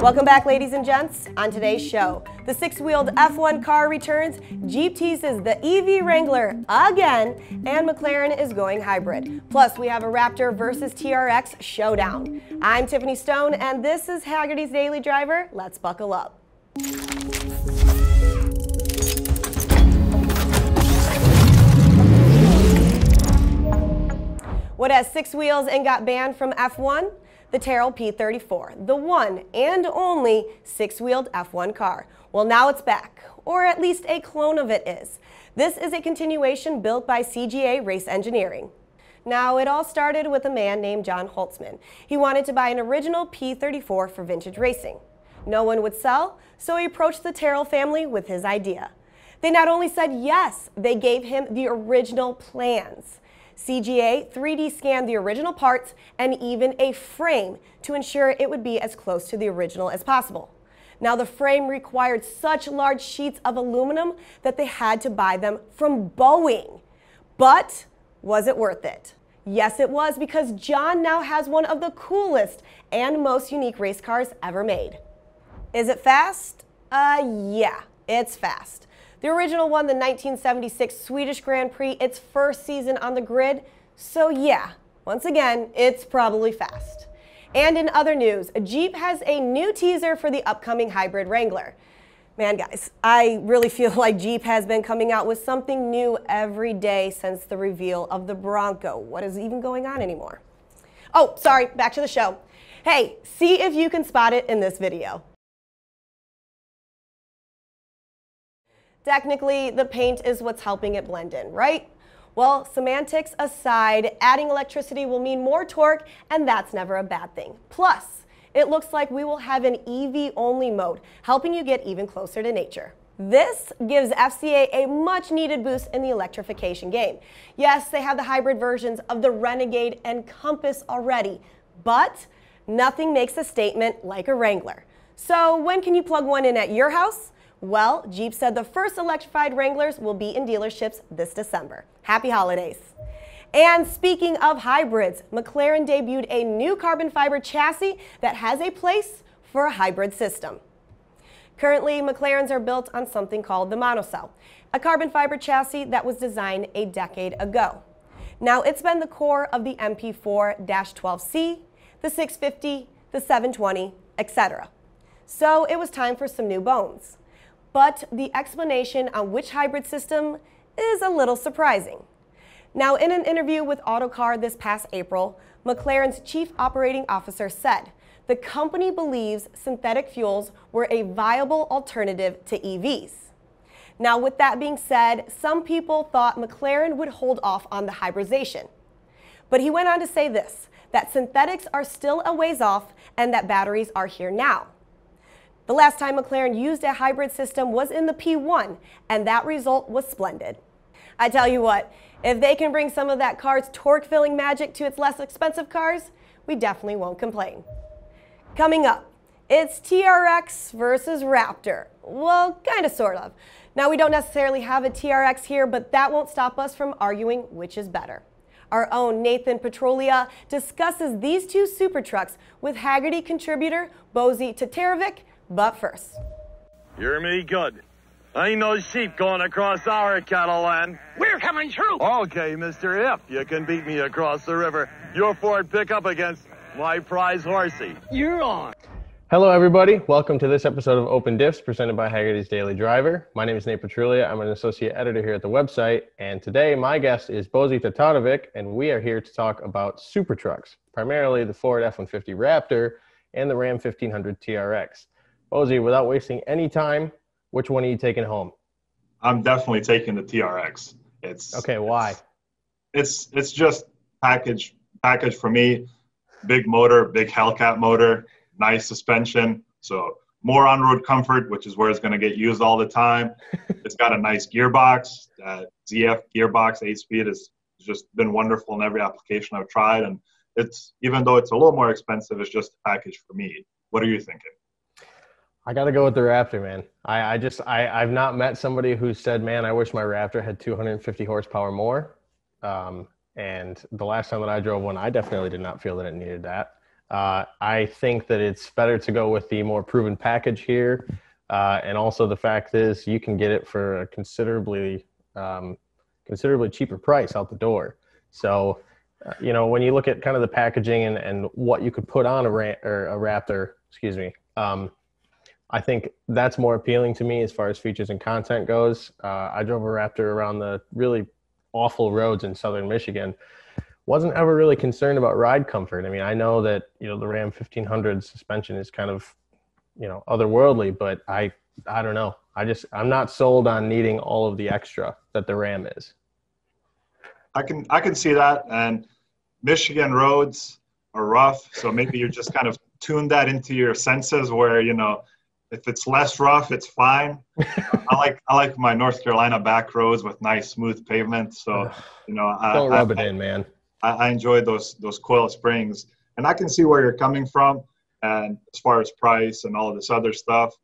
Welcome back, ladies and gents. On today's show, the six-wheeled F1 car returns, Jeep teases the EV Wrangler again, and McLaren is going hybrid. Plus, we have a Raptor versus TRX showdown. I'm Tiffany Stone, and this is Hagerty's Daily Driver. Let's buckle up. What has six wheels and got banned from F1? The Tyrrell P34, the one and only six-wheeled F1 car. Well, now it's back, or at least a clone of it is. This is a continuation built by CGA Race Engineering. Now, it all started with a man named John Holtzman. He wanted to buy an original P34 for vintage racing. No one would sell, so he approached the Tyrrell family with his idea. They not only said yes, they gave him the original plans. CGA 3D scanned the original parts and even a frame to ensure it would be as close to the original as possible. Now, the frame required such large sheets of aluminum that they had to buy them from Boeing. But was it worth it? Yes, it was because John now has one of the coolest and most unique race cars ever made. Is it fast? Uh, yeah, it's fast. The original won the 1976 Swedish Grand Prix its first season on the grid, so yeah, once again, it's probably fast. And in other news, Jeep has a new teaser for the upcoming hybrid Wrangler. Man, guys, I really feel like Jeep has been coming out with something new every day since the reveal of the Bronco. What is even going on anymore? Oh, sorry, back to the show. Hey, see if you can spot it in this video. Technically, the paint is what's helping it blend in, right? Well, semantics aside, adding electricity will mean more torque, and that's never a bad thing. Plus, it looks like we will have an EV-only mode, helping you get even closer to nature. This gives FCA a much needed boost in the electrification game. Yes, they have the hybrid versions of the Renegade and Compass already, but nothing makes a statement like a Wrangler. So when can you plug one in at your house? Well, Jeep said the first electrified Wranglers will be in dealerships this December. Happy holidays. And speaking of hybrids, McLaren debuted a new carbon fiber chassis that has a place for a hybrid system. Currently, McLarens are built on something called the monocell, a carbon fiber chassis that was designed a decade ago. Now, it's been the core of the MP4-12C, the 650, the 720, etc. So it was time for some new bones but the explanation on which hybrid system is a little surprising. Now, in an interview with Autocar this past April, McLaren's chief operating officer said the company believes synthetic fuels were a viable alternative to EVs. Now, with that being said, some people thought McLaren would hold off on the hybridization. But he went on to say this that synthetics are still a ways off and that batteries are here now. The last time McLaren used a hybrid system was in the P1, and that result was splendid. I tell you what, if they can bring some of that car's torque-filling magic to its less expensive cars, we definitely won't complain. Coming up, it's TRX versus Raptor. Well, kind of, sort of. Now, we don't necessarily have a TRX here, but that won't stop us from arguing which is better. Our own Nathan Petroelje discusses these two super trucks with Hagerty contributor Bozi Tatarevic but first, Hear me good. Ain't no sheep going across our cattle land. We're coming through. Okay, mister, if you can beat me across the river, your Ford pickup against my prize horsey. You're on. Hello, everybody. Welcome to this episode of Open Diffs presented by Hagerty's Daily Driver. My name is Nate Petroelje. I'm an associate editor here at the website. And today, my guest is Bozi Tatarevic, and we are here to talk about super trucks, primarily the Ford F 150 Raptor and the Ram 1500 TRX. Bozi, without wasting any time, which one are you taking home? I'm definitely taking the TRX. It's okay. Why? It's it's just package package for me. Big motor, big Hellcat motor, nice suspension. So more on-road comfort, which is where it's going to get used all the time. it's got a nice gearbox. Uh, ZF gearbox, eight-speed, has just been wonderful in every application I've tried. And it's even though it's a little more expensive, it's just a package for me. What are you thinking? I got to go with the Raptor, man. I, I just I I've not met somebody who said, "Man, I wish my Raptor had 250 horsepower more." Um, and the last time that I drove one, I definitely did not feel that it needed that. Uh, I think that it's better to go with the more proven package here. Uh, and also the fact is you can get it for a considerably, um, considerably cheaper price out the door. So, uh, you know, when you look at kind of the packaging and, and what you could put on a, Ra- or a Raptor, excuse me, um, I think that's more appealing to me as far as features and content goes. Uh, I drove a Raptor around the really awful roads in southern Michigan. Wasn't ever really concerned about ride comfort. I mean, I know that you know the Ram 1500 suspension is kind of you know otherworldly, but I I don't know. I just I'm not sold on needing all of the extra that the Ram is. I can I can see that, and Michigan roads are rough, so maybe you're just kind of tune that into your senses where you know if it's less rough, it's fine. I like I like my North Carolina back roads with nice smooth pavement. So you know, I, don't rub I, it in, man. I, I enjoy those those coil springs, and I can see where you're coming from. And as far as price and all of this other stuff,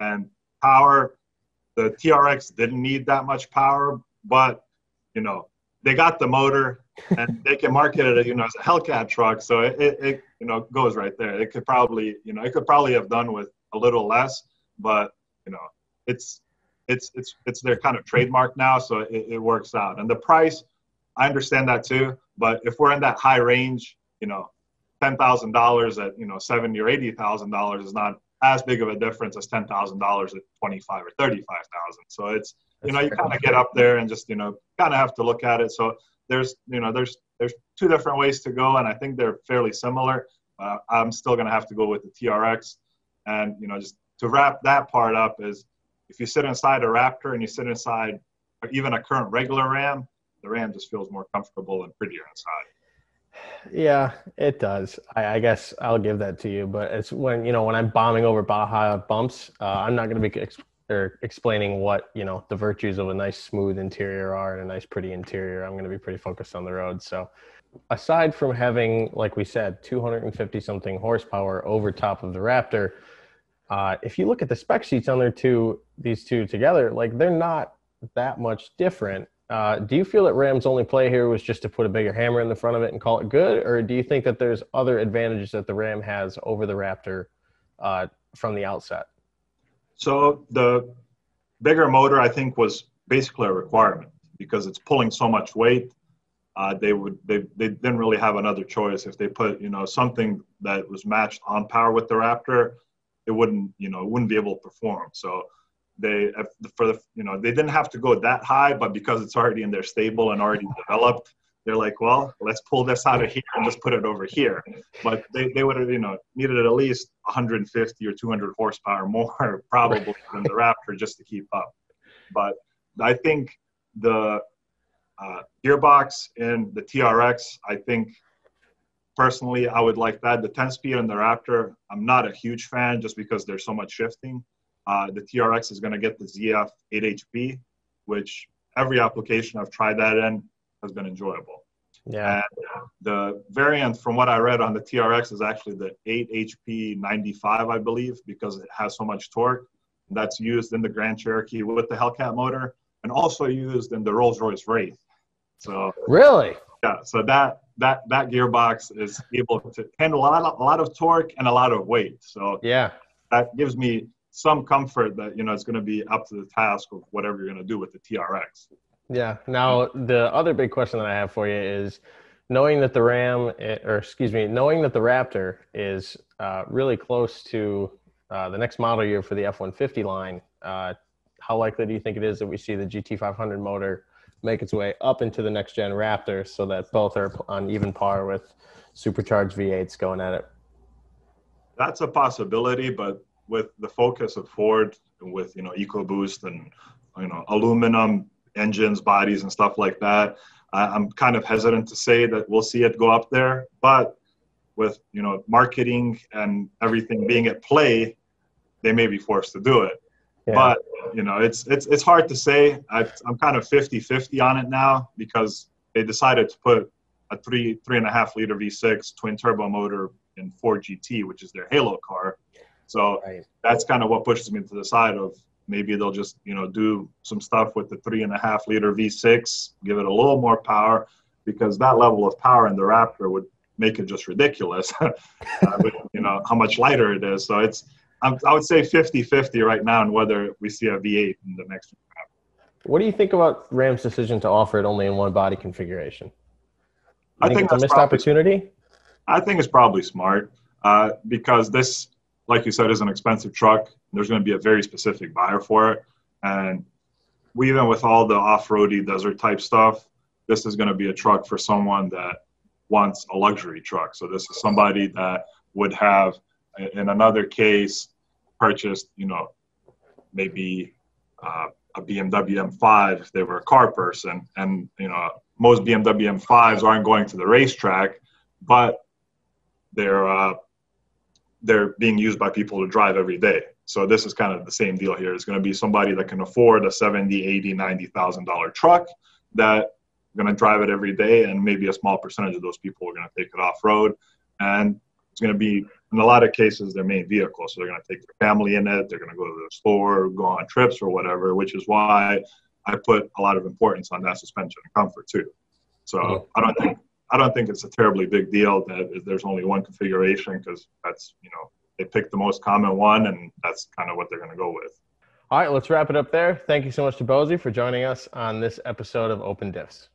and power, the TRX didn't need that much power, but you know they got the motor and they can market it you know as a Hellcat truck, so it, it, it you know goes right there. It could probably you know it could probably have done with a little less, but you know, it's it's it's it's their kind of trademark now, so it, it works out. And the price, I understand that too. But if we're in that high range, you know, ten thousand dollars at you know seventy or eighty thousand dollars is not as big of a difference as ten thousand dollars at twenty five or thirty five thousand. So it's you know you kind of get up there and just you know kind of have to look at it. So there's you know there's there's two different ways to go, and I think they're fairly similar. Uh, I'm still gonna have to go with the TRX. And you know, just to wrap that part up is if you sit inside a Raptor and you sit inside even a current regular Ram, the Ram just feels more comfortable and prettier inside. Yeah, it does. I, I, guess I'll give that to you. But it's when you know when I'm bombing over Baja bumps, uh, I'm not going to be ex- or explaining what you know the virtues of a nice smooth interior are and a nice pretty interior. I'm going to be pretty focused on the road. So, aside from having, like we said, 250 something horsepower over top of the Raptor, uh, if you look at the spec sheets on their two, these two together, like they're not that much different. Uh, do you feel that Ram's only play here was just to put a bigger hammer in the front of it and call it good, or do you think that there's other advantages that the Ram has over the Raptor uh, from the outset? So the bigger motor, I think, was basically a requirement because it's pulling so much weight. Uh, they would they, they didn't really have another choice. If they put you know something that was matched on power with the Raptor it wouldn't you know it wouldn't be able to perform. So they for the you know they didn't have to go that high but because it's already in their stable and already developed they're like well let's pull this out of here and just put it over here. But they, they would have you know needed at least 150 or 200 horsepower more probably than the raptor just to keep up. But i think the uh, gearbox in the trx i think personally, I would like that. The 10 speed and the Raptor, I'm not a huge fan just because there's so much shifting. Uh, the TRX is going to get the ZF 8HP, which every application I've tried that in has been enjoyable. Yeah. And the variant from what I read on the TRX is actually the 8 HP 95, I believe, because it has so much torque. That's used in the Grand Cherokee with the Hellcat motor and also used in the Rolls Royce Wraith. So really, yeah. So that that that gearbox is able to handle a lot of, a lot of torque and a lot of weight. So yeah, that gives me some comfort that you know it's going to be up to the task of whatever you're going to do with the TRX. Yeah. Now the other big question that I have for you is knowing that the Ram, eh, or excuse me, knowing that the Raptor is uh, really close to uh, the next model year for the F-150 line. Uh, how likely do you think it is that we see the GT500 motor make its way up into the next gen Raptor so that both are on even par with supercharged V8s going at it. That's a possibility, but with the focus of Ford with you know EcoBoost and you know aluminum engines, bodies, and stuff like that, I'm kind of hesitant to say that we'll see it go up there. But with you know marketing and everything being at play, they may be forced to do it. Yeah. But you know, it's it's it's hard to say. i am kind of 50-50 on it now because they decided to put a three three and a half liter V6 twin turbo motor in Ford GT, which is their Halo car. So right. that's kind of what pushes me to the side of maybe they'll just you know do some stuff with the three and a half liter V6, give it a little more power, because that level of power in the Raptor would make it just ridiculous. uh, with, you know how much lighter it is. So it's I'm, i would say 50-50 right now on whether we see a V8 in the next. What do you think about Ram's decision to offer it only in one body configuration? You I think, think it's a missed probably- opportunity. I think it's probably smart uh, because this, like you said, is an expensive truck. There's going to be a very specific buyer for it, and we even with all the off-roady desert type stuff, this is going to be a truck for someone that wants a luxury truck. So this is somebody that would have, in another case, purchased, you know, maybe uh, a BMW M5 if they were a car person, and you know most BMW M5s aren't going to the racetrack, but they're uh, they're being used by people to drive every day. So this is kind of the same deal here. It's going to be somebody that can afford a 70, 80, 90,000 dollar truck that going to drive it every day and maybe a small percentage of those people are going to take it off road and it's going to be in a lot of cases their main vehicle so they're going to take their family in it they're going to go to the store go on trips or whatever which is why i put a lot of importance on that suspension and comfort too so Mhm. i don't think i don't think it's a terribly big deal that there's only one configuration because that's you know they pick the most common one and that's kind of what they're going to go with All right, let's wrap it up there. Thank you so much to Bozi for joining us on this episode of Open Diffs.